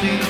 see